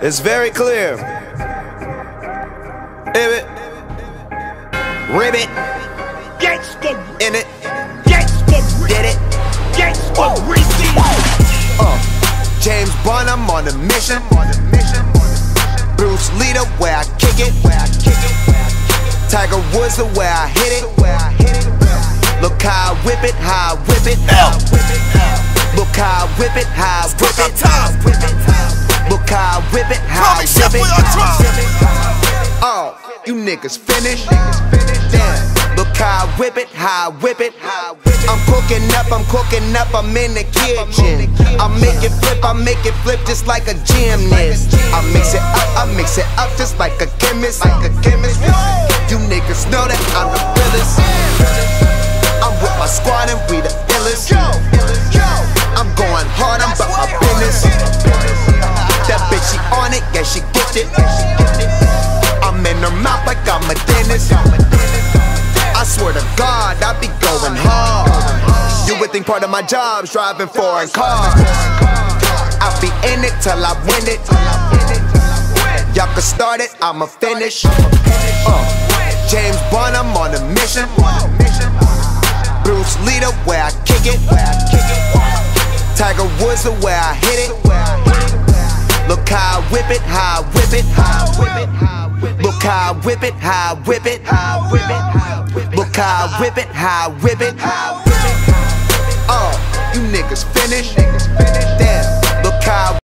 It's very clear. Ribbit. Ribbit. Gangsta, In it. gangsta, Did it. gangsta, Reezy. Uh. James Bond, I'm on a mission. Bruce Lee, the way I kick it. Tiger Woods, the way I hit it. Look how I whip it, how I whip it. Look how I whip it, how I whip it. Look how you niggas finished? Damn, look how I whip it, how I whip it. I'm cooking up, I'm cooking up, I'm in the kitchen. I make it flip, I make it flip just like a gymnast. I mix it up, I mix it up just like a chemist. Like a chemist. You niggas know that I'm the realest. I'm with my squad and we the illest. I'm going hard, I'm about my business. That bitch, she on it, yeah, she gifted. I'm in her mouth God, I be going hard. You would think part of my job's driving foreign cars. I be in it till I win it. Y'all can start it, I'ma finish. Uh, James Bond, I'm on a mission. Bruce Lee, the way I kick it. Tiger Woods, the way I hit it. Look how I whip it, how I whip it. Look how I whip it, how I whip it. I Look how I whip it, how I whip it. Oh, you niggas finished?